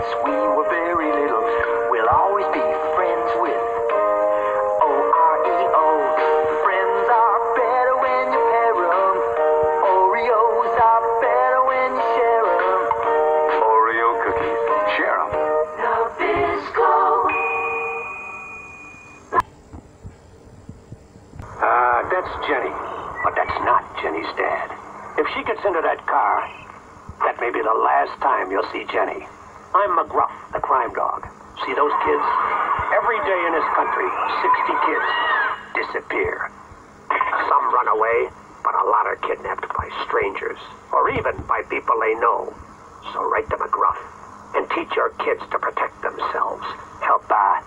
since we were very little. We'll always be friends with O-R-E-O. Friends are better when you pair them. Oreos are better when you share them. Oreo cookies, share them. Nabisco. Uh, ah, that's Jenny, but that's not Jenny's dad. If she gets into that car, that may be the last time you'll see Jenny. I'm McGruff, the crime dog. See those kids? Every day in this country, 60 kids disappear. Some run away, but a lot are kidnapped by strangers, or even by people they know. So write to McGruff and teach your kids to protect themselves. Uh,